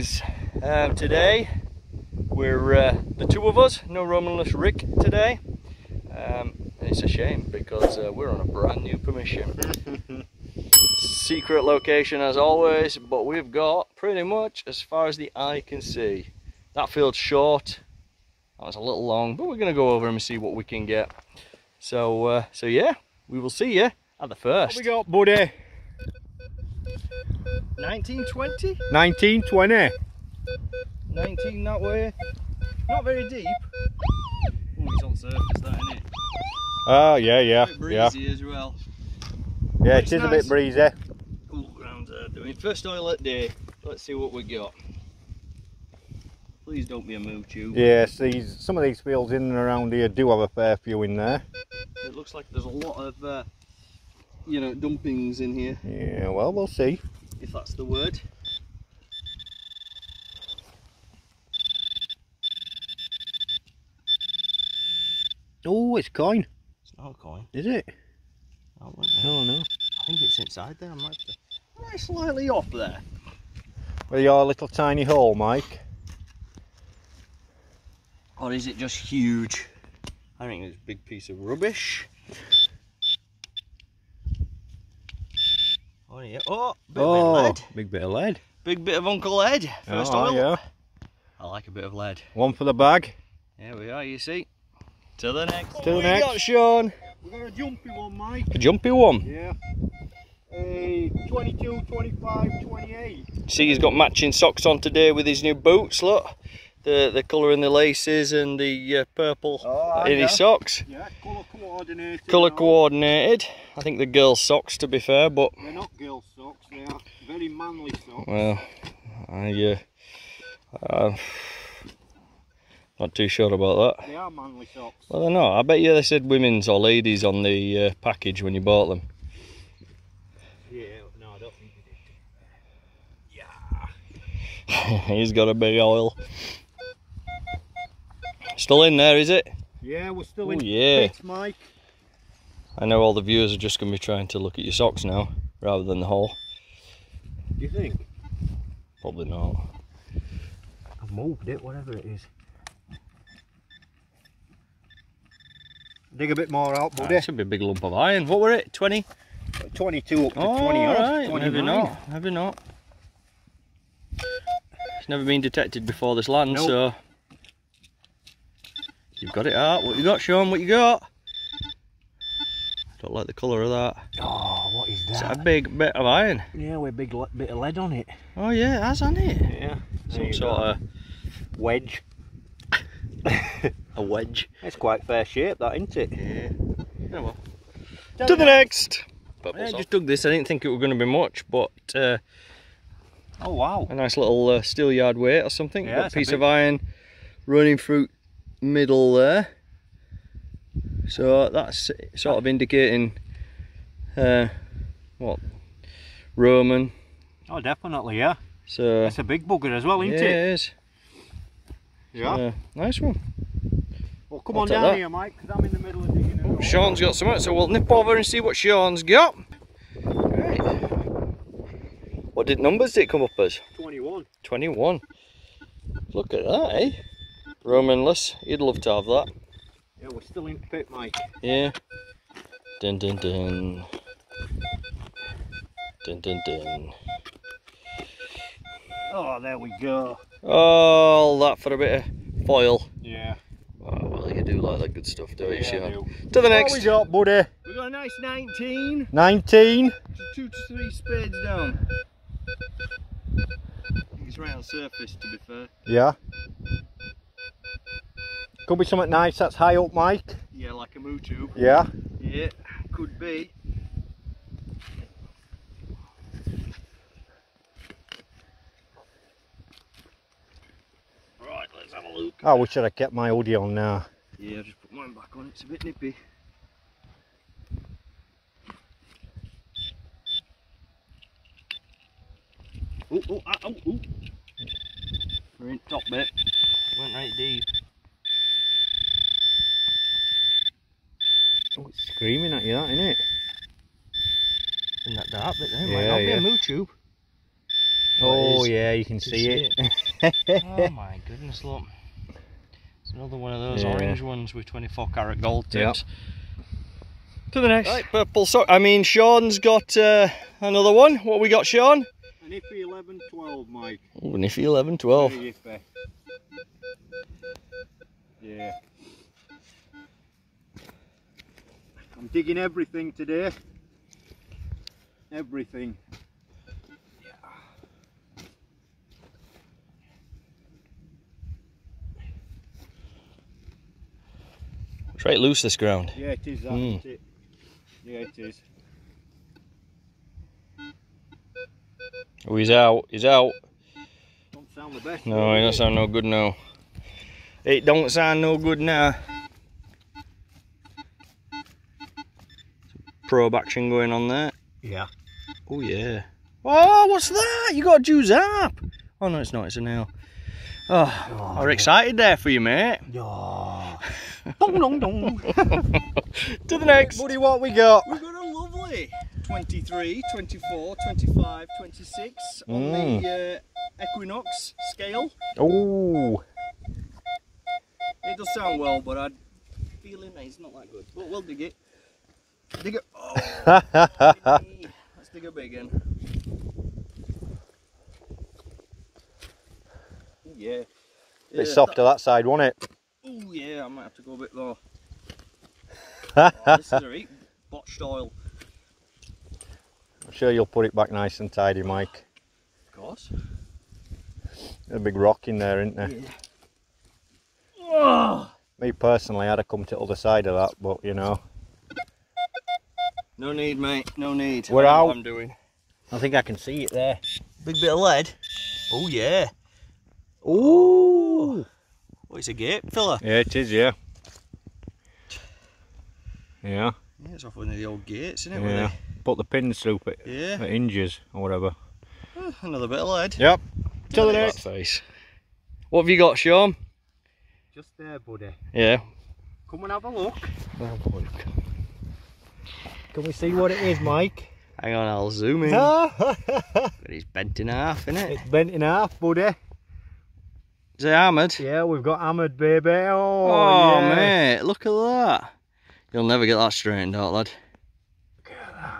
Mornings. Um, today we're uh, the two of us, no Romanless Rick today. Um, it's a shame because uh, we're on a brand new permission. Secret location as always, but we've got pretty much as far as the eye can see. That field's short, that was a little long, but we're going to go over and see what we can get. So, uh, so yeah, we will see you at the first. What we got, buddy? 1920? 1920. 19 that way. Not very deep. Oh, he's on surface, that isn't it? Oh, yeah, yeah, Bit yeah. as well. Yeah, It's it is a bit breezy. Cool ground there doing. First oil at day. Let's see what we got. Please don't be a moo tube. Yes, these some of these fields in and around here do have a fair few in there. It looks like there's a lot of, uh, you know, dumpings in here, Yeah, well, we'll see. If that's the word. Oh, it's coin, It's not a coin. is it? That one, yeah. Oh, no. I think it's inside there. I might have to... Am slightly off there? With your little tiny hole, Mike. Or is it just huge? I think it's a big piece of rubbish. Oh yeah. Oh, bit oh, of lead. big bit of lead. Big bit of Uncle Ed. First oh, oil. yeah. I like a bit of lead. One for the bag. Here we are, you see. To the next. To the next. You got, Shaun. We got a jumpy one, Mike. A jumpy one. Yeah. A 22, 25, 28. See, he's got matching socks on today with his new boots. Look, the the colour in the laces and the uh, purple Oh, in yeah. his socks. Yeah, colour coordinated. Colour coordinated. I think the girls' socks, to be fair, but They're not girl socks, they are very manly socks. Well, I, uh, uh, not too sure about that. They are manly socks. Well, they're not. I bet you they said women's or ladies on the uh, package when you bought them. Yeah, no, I don't think they did. Yeah. He's got a big oil. Still in there, is it? Yeah, we're still Oh, in yeah. pits, Mike. I know all the viewers are just going to be trying to look at your socks now, rather than the hole. Do you think? Probably not. I've moved it, whatever it is. Dig a bit more out, buddy. That should be a big lump of iron. What were it? 20? 22 up to Oh, 20 odd. right. 29. Maybe not. Maybe not. It's never been detected before this land, Nope. so you've got it out. What you got, Shaun? What you got? Don't like the colour of that. Oh, what is It's that? a big bit of iron. Yeah, with a big bit of lead on it. Oh yeah, it has, hasn't it? Yeah. Some sort of wedge. a wedge. It's quite fair shape, that, isn't it? Yeah. Yeah, well. To To the next. Bubbles Yeah, I just dug this. I didn't think it was going to be much, but uh, Oh, wow. a nice little uh, steel yard weight or something. Yeah, Got a it's a piece big- of iron running through middle there. So that's sort of indicating uh, what Roman. Oh, definitely, yeah. So It's a big bugger as well, isn't it it? is. Yeah. Nice one. Well, come I'll on down that. here, Mike, because I'm in the middle of digging. Oh. Shaun's got something, so we'll nip over and see what Shaun's got. Right. What did numbers did it come up as? 21. 21. Look at that, eh? Romanless. You'd love to have that. Yeah, we're still in pit, Mike. Yeah. Dun dun dun. Dun dun dun. Oh, there we go. All that for a bit of foil. Yeah. Oh, well, you do like that good stuff, don't you, yeah, Shaun? do. To the next. What next. we got, buddy? We got a nice 19. 19. Two to three spades down. It's right on surface, to be fair. Yeah. Could be something nice that's high up, Mike. Yeah, like a moo tube. Yeah. Yeah, could be. Right, let's have a look. I wish I'd have kept my hoodie on now. Yeah, just put mine back on. It's a bit nippy. Oh, oh, ah, oh, oh. We're in top bit. Went right deep. Oh, it's screaming at you, that, isn't it? In that dark bit there. Yeah, Might not be a moo tube. Oh, Oh yeah, you can Do see you it. oh my goodness, look. It's another one of those Yeah. orange ones with 24 karat gold Yep. tips. To the next. Right, purple sock. I mean, Shaun's got uh, another one. What we got, Shaun? An iffy 11, 12, Mike. Oh, an iffy 11, 12. Yeah. I'm digging everything today. Everything. It's right loose, this ground. Yeah, it is that. Mm. it? Yeah, it is. Oh, he's out. He's out. Don't sound the best. No, it don't sound no good now. It don't sound no good now. Probe action going on there. Yeah. Oh yeah. Oh, what's that? You got a juice up. Oh no, it's not. It's a nail. Oh, I'm excited there for you, mate. Yeah. dong dong dong. to the next. Buddy, what we got? We've got a lovely 23, 24, 25, 26 on Mm. the uh, Equinox scale. Oh, It does sound well, but I'm feeling it's not that good. But we'll dig it. Dig it. Oh, let's dig a big one. Yeah. Bit softer that side, wasn't it? Oh yeah, I might have to go a bit low. Oh, this is a right botched oil. I'm sure you'll put it back nice and tidy, Mike. Of course. There's a big rock in there, isn't there? Yeah. Oh, Me personally, I'd have come to the other side of that, but you know. No need, mate. No need. We're I out. What I'm doing. I think I can see it there. Big bit of lead. Oh yeah. Ooh! Oh, it's a gate filler. Yeah, it is, yeah. Yeah, Yeah, it's off one of the old gates, isn't it? yeah. Yeah. Put the pins through it. Yeah. The hinges or whatever. Another bit of lead. Yep. To the Look next. face. What have you got, Shaun? Just there, buddy. Yeah. Come and have a look. Can we see what it is, Mike? Hang on, I'll zoom in. it's But he's bent in half, isn't it? It's bent in half, buddy. Is it hammered? Yeah, we've got hammered, baby. Oh, Oh, yes. mate, look at that. You'll never get that straightened out, lad.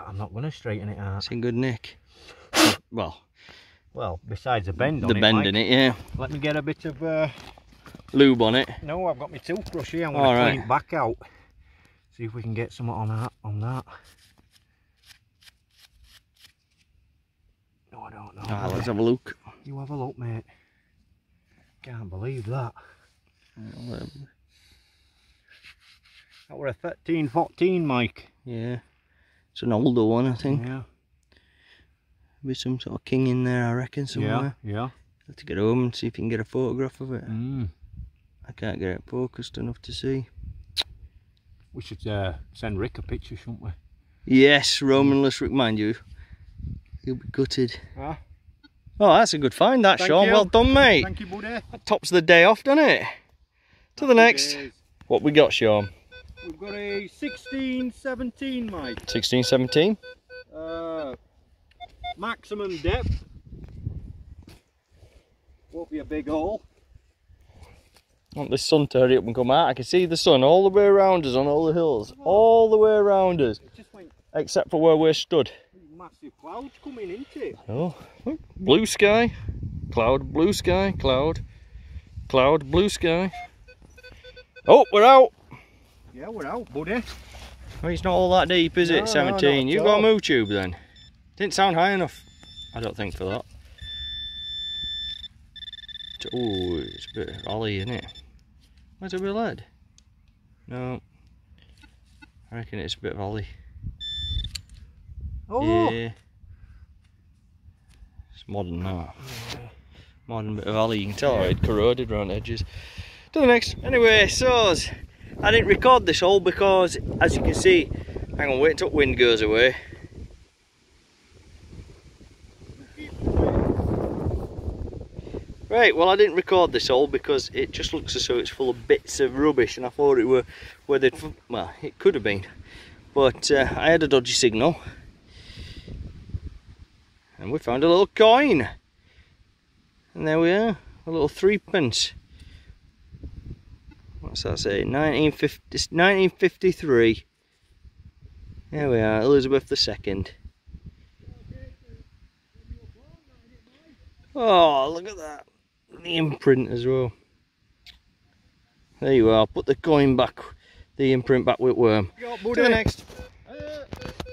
I'm not going to straighten it out. It's in good nick. Well, Well, besides the bend on the it, bend Mike. in it, yeah. Let me get a bit of... Uh... Lube on it. No, I've got my toothbrush here. I'm going All to clean it back out. See if we can get something on that. On that. No, I don't know. Ah, let's have a look. You have a look, mate. Can't believe that. That were a 13, 14, Mike. Yeah. It's an older one, I think. Yeah. With some sort of king in there, I reckon, somewhere. Yeah. Yeah. Have to get home and see if you can get a photograph of it. Mm. I can't get it focused enough to see. We should uh, send Rick a picture, shouldn't we? Yes, Romanless Rick, mind you. He'll be gutted. Ah. Oh, that's a good find, that, Thank Shaun. you. Well done, mate. Thank you, buddy. That tops the day off, doesn't it? To the next. What we got, Shaun? We've got a 16, 17, Mike. 16, 17? Uh, maximum depth. Won't be a big hole. I want this sun to hurry up and come out. I can see the sun all the way around us on all the hills. All the way around us. It just went Except for where we're stood. massive clouds coming into it. Oh, oh blue sky, cloud, blue sky, cloud, cloud, blue sky. Oh, we're out. Yeah, we're out, buddy. Well, it's not all that deep, is it? no, 17. not You've got a moo tube then? Didn't sound high enough. I don't think for that. Oh, it's a bit of ollie, isn't it? Where's a bit of lead? No. I reckon it's a bit of ollie. Oh, Yeah. It's modern now. Modern bit of ollie. You can tell how it corroded around the edges. To the next. Anyway, so I didn't record this all because, as you can see, hang on, wait until wind goes away. Right, well I didn't record this all because it just looks as though it's full of bits of rubbish and I thought it were where they'd, well, it could have been. But uh, I had a dodgy signal and we found a little coin. And there we are, a little threepence. What's that say? 1950, 1953. There we are, Elizabeth II. Oh, look at that. The imprint as well. There you are, put the coin back, the imprint back with worm. Go, To the next. Uh,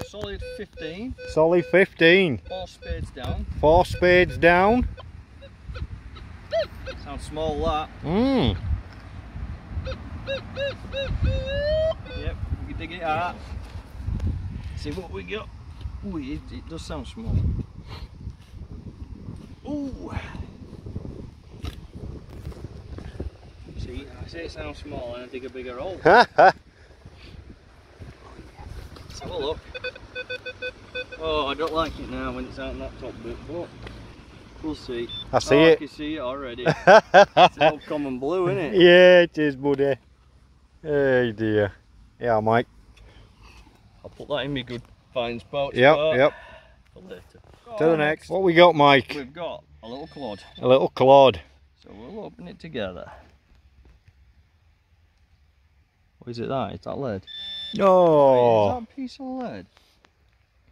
solid 15, Solid 15. four spades down. Four spades down. Sounds small that. Mmm. Yep, we can dig it out. See what we got. Ooh, it, it does sound small. Ooh. See, I say it sounds small and I dig a bigger hole. Let's have a look. Oh, I don't like it now when it's out in that top bit, but we'll see. I see oh, I it. can see it already. it's all common blue, isn't it? yeah, it is, buddy. Hey dear. Yeah, Mike. I'll put that in my good fine spot. Yep, yep. for later. To the next. What we got, Mike? We've got a little clod, A little clod. so we'll open it together. What is it that? Is that lead? Oh. Is that a piece of lead?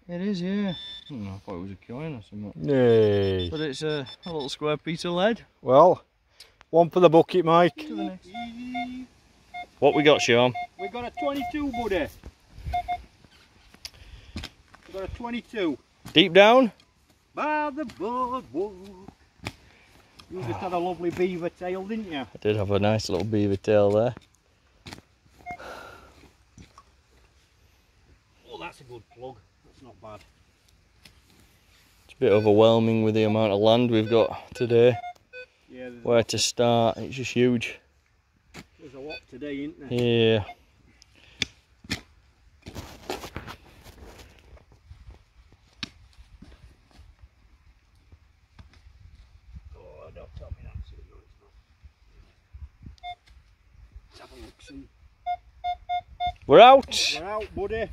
It is, yeah. Hmm, I thought it was a coin or something. Yay. But it's a, a little square piece of lead. Well, one for the bucket, Mike. To the next. What we got, Shaun? We got a 22, buddy. We got a 22. Deep down? By the boardwalk. You just had a lovely beaver tail, didn't you? I did have a nice little beaver tail there. That's a good plug. That's not bad. It's a bit overwhelming with the amount of land we've got today. Yeah, Where to start, it's just huge. there's a lot today, isn't there? Yeah. Oh, don't tell me that's it. No, it's not. Let's have a look. We're out! We're out, buddy.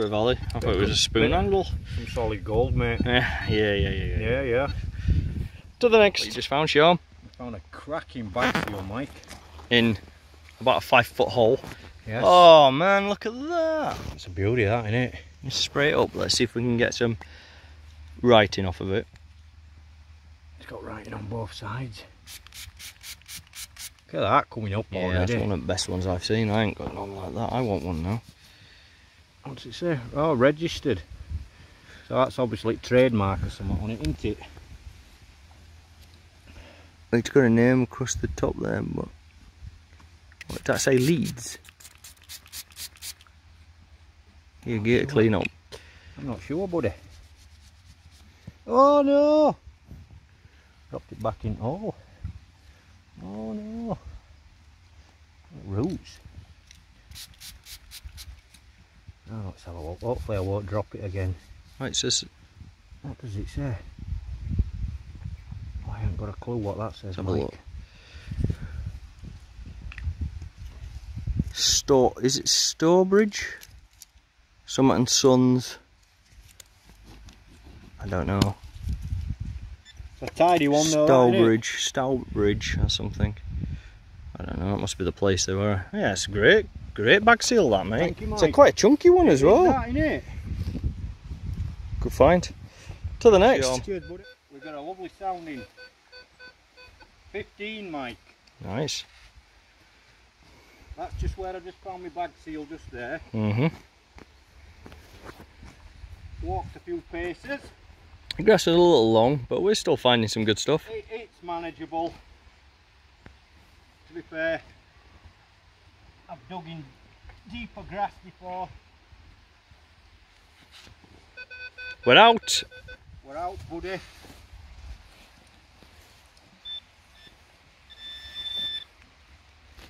A bit of volley. I thought it was a spoon handle. Some solid gold, mate. Yeah, yeah, yeah, yeah. yeah. Yeah, yeah. To the next. What you just found, Shaun? Found a cracking bag seal, Mike. In about a five foot hole. Yes. Oh man, look at that. It's a beauty, that, isn't it? Let's spray it up. Let's see if we can get some writing off of it. It's got writing on both sides. Look at that coming up Yeah, already. that's one of the best ones I've seen. I ain't got none like that. I want one now. What's it say? Oh, registered. So that's obviously trademark or something on it, isn't it? It's got a name across the top there, but what did that say? Leeds. You get it clean up. I'm not sure, buddy. Oh no! Dropped it back in. Oh. Oh no. Roots. Oh, let's have a look. Hopefully I won't drop it again. Right, it says What does it say? Oh, I haven't got a clue what that says. Let's have a look. Store is it Stowbridge? Summit and Sons. I don't know. It's a tidy one though. that, innit? Stowbridge, Stowbridge or something. I don't know, it must be the place they were. Yeah, it's great. Great bag seal that mate. Thank you, it's a quite a chunky one as well. That. Good find. To the next. Cheers. We've got a lovely sounding 15, Mike. Nice. That's just where I just found my bag seal just there. Mm-hmm. Walked a few paces. The grass is a little long, but we're still finding some good stuff. It, it's manageable. To be fair, I've dug in deeper grass before. We're out. We're out, buddy.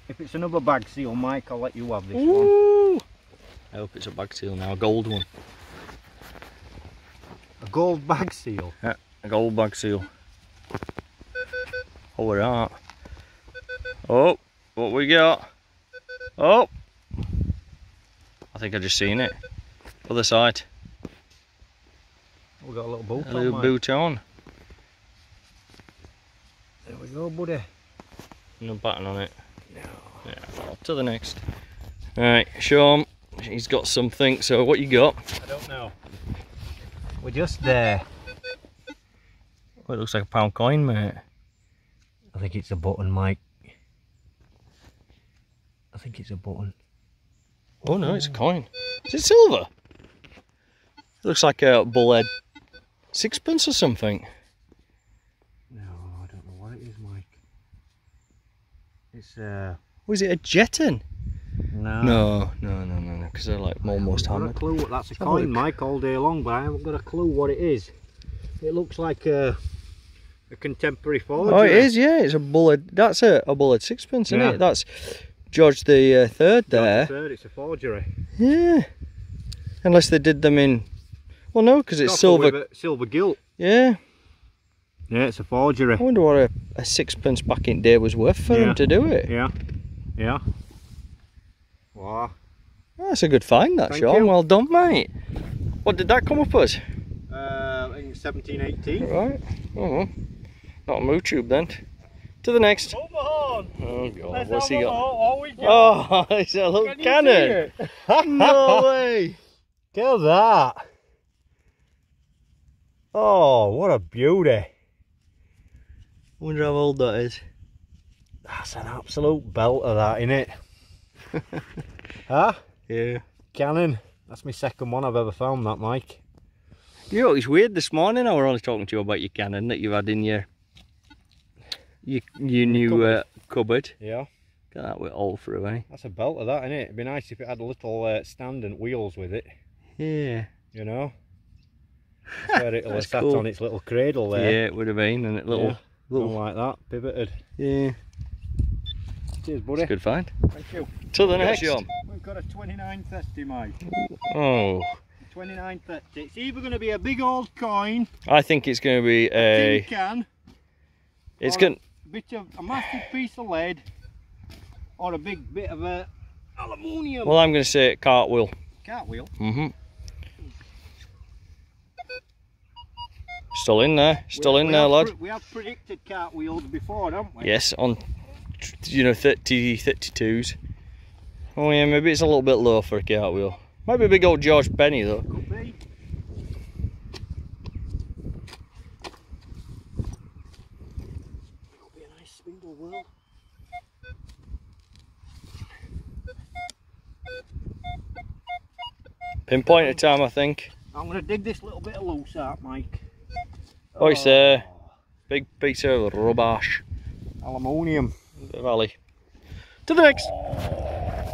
If it's another bag seal, Mike, I'll let you have this one. I hope it's a bag seal now, a gold one. A gold bag seal. Yeah, a gold bag seal. Oh, we're out. Oh, what we got? Oh, I think I just seen it. Other side, We got a little boot a on, little mate. boot on. There we go, buddy. No button on it. No. Yeah, well, to the next. Alright, Shaun. He's got something, so what you got? I don't know. We're just there. Oh, it looks like a pound coin, mate. I think it's a button, Mike. I think it's a button. Oh no, it's a coin. Is it silver? It looks like a bullhead sixpence or something. No, I don't know what it is, Mike. It's uh Was it a jetton? no. No, no, no, no, no, because they're like almost hammered. I haven't hammered. got a clue what that's a Have a coin, Mike, all day long, but I haven't got a clue what it is. It looks like a a contemporary forgery. Oh, it is, yeah. It's a bullhead. That's a, a bullhead sixpence, isn't Yeah. it? That's George the uh, Third George there. third, it's a forgery. Yeah. Unless they did them in. Well, no, because it's silver. silver gilt. Yeah. Yeah, it's a forgery. I wonder what a, a sixpence back in day was worth for Yeah. them to do it. Yeah, yeah. Wow. That's a good find, that, Thank Shaun. you. Well done, mate. What did that come up as? Uh, I think 1718. Right. Oh, not a moo tube then. To the next. Oh, God. What's he got? All Oh, it's a little cannon. no way. Look at that. Oh, what a beauty. wonder how old that is. That's an absolute belt of that, innit? huh? Yeah. Cannon. That's my second one I've ever found, that, Mike. You know, it's weird this morning. I were only talking to you about your cannon that you had in your your, your new cupboard. Uh, cupboard. Yeah. Got that with all through, eh? That's a belt of that, innit? it? It'd be nice if it had a little uh, stand and wheels with it, Yeah. you know? Where it'll have sat cool. on its little cradle there. Yeah, it would have been, and it little, Yeah. Something little. like that, pivoted. Yeah, Cheers, buddy. it's a good find. Thank you. Till the We've next. a- We've got a 2930, Mike. Oh, 2930. It's either going to be a big old coin, I think it's going to be a a. tin can, It's or going. A bit of a massive piece of lead, or a big bit of a aluminium Well, I'm going to say a cartwheel. cartwheel. Mm-hmm. Still in there. Still We- in we there, lad. we have predicted cartwheels before, haven't we? Yes, on you know 30 32s. Oh yeah, maybe it's a little bit low for a cartwheel. Might be a big old George Benny though. Could be. Could be a nice spindle wheel. Pinpoint of time, I think. I'm going to dig this little bit of loose out, Mike. Oh, it's a big piece of rubbish. Aluminium. Valley. To the next.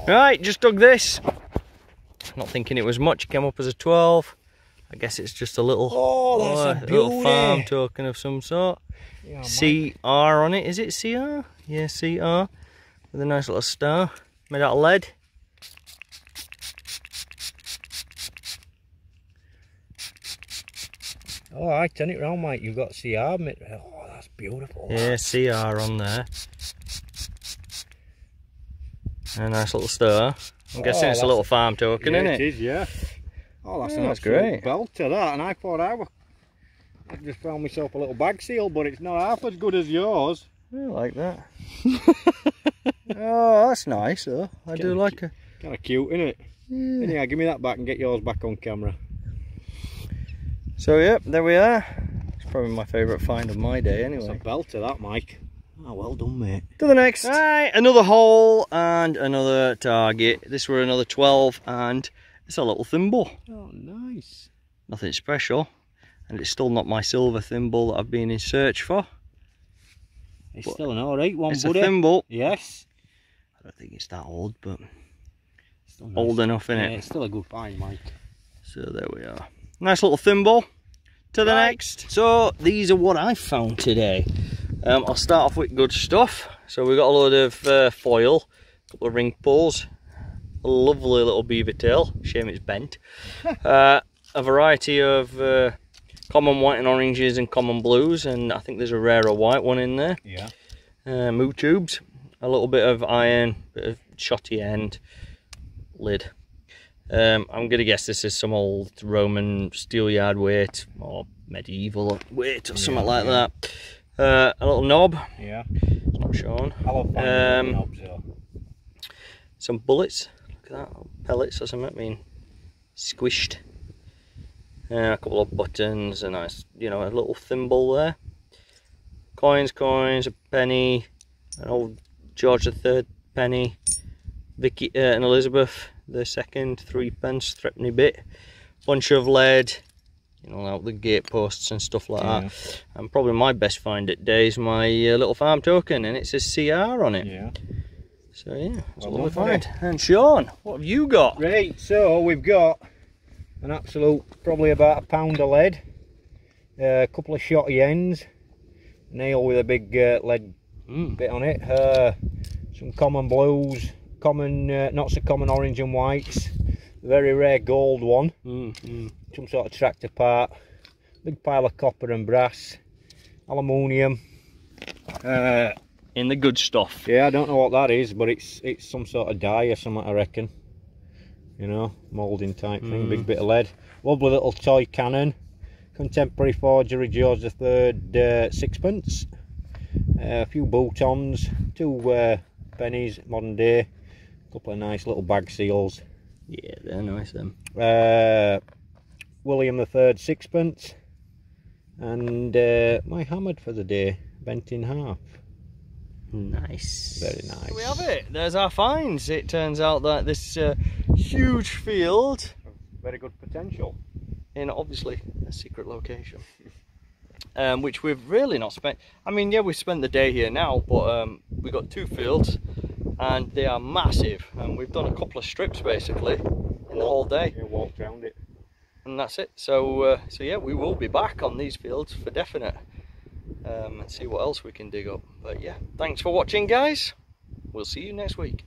Right, just dug this. Not thinking it was much. Came up as a 12. I guess it's just a little, Oh, that's oh, a little farm token of some sort. Yeah, CR on it. Is it CR? Yeah, CR. With a nice little star. Made out of lead. Oh, I turn it round, mate. You've got CR. mate. Oh, that's beautiful. Yeah, CR on there. A nice little star. I'm guessing Oh, it's a little farm token, yeah, isn't it it? is, yeah. Oh, that's Yeah, an that's absolute great. belter, that. And I thought I was... I just found myself a little bag seal, but it's not half as good as yours. I like that. oh, that's nice though. I do Kinda like it. Kind of cute, isn't it? Yeah. Anyhow, give me that back and get yours back on camera. So yep, there we are. It's probably my favourite find of my day It's a anyway. belter, that, Mike. Oh, well done, mate. To the next. Right, another hole and another target. This were another 12 and it's a little thimble. Oh, nice. Nothing special. And it's still not my silver thimble that I've been in search for. It's But still an alright one, It's buddy. a thimble. Yes. I don't think it's that old, but Still nice. old enough, Yeah, innit? it's still a good find, Mike. So there we are. Nice little thimble. To the Right. next. So these are what I found today. Um, I'll start off with good stuff. So we've got a load of uh, foil, a couple of ring pulls, a lovely little beaver tail. Shame it's bent. uh, a variety of uh, common white and oranges and common blues, and I think there's a rarer white one in there. Yeah. Uh, moo tubes, a little bit of iron, bit of shotty end, lid. Um, I'm gonna guess this is some old Roman steelyard weight or medieval weight or something like yeah. that. Uh, a little knob, Yeah. it's not shown. Um, knobs, so. Some bullets, look at that, pellets or something, I mean, squished. Uh, a couple of buttons, a nice, you know, a little thimble there. Coins, coins, a penny, an old George III penny, Vicky uh, and Elizabeth the second, three pence, threepenny bit, bunch of lead, you know, like the gate posts and stuff like Yeah. that. And probably my best find at day is my uh, little farm token, and it says CR on it. Yeah. So yeah, that's Well done, buddy. find. And Shaun, what have you got? Right, so we've got an absolute, probably about a pound of lead, uh, a couple of shotty ends, nail with a big uh, lead Mm. bit on it, uh, some common blues, common, uh, not so common orange and whites, very rare gold one, Mm, mm. some sort of tractor part, big pile of copper and brass, aluminium. Uh, In the good stuff. yeah, I don't know what that is, but it's it's some sort of dye or something, I reckon. You know, moulding type thing, Mm. big bit of lead. Lovely little toy cannon, contemporary forgery George III uh, sixpence. Uh, a few boutons, two uh, pennies, modern day. A couple of nice little bag seals. Yeah, they're nice them. Uh, William III sixpence. And uh, my hammered for the day, bent in half. Nice. Very nice. We have it. There's our finds. It turns out that this uh, huge field, Very good potential. in obviously a secret location, um, which we've really not spent. I mean, yeah, we spent the day here now, but um, we got two fields, and they are massive. And we've done a couple of strips basically in the whole day. Yeah, walked round it. and that's it. So, uh, so yeah, we will be back on these fields for definite, um, and see what else we can dig up. But yeah, thanks for watching, guys. We'll see you next week.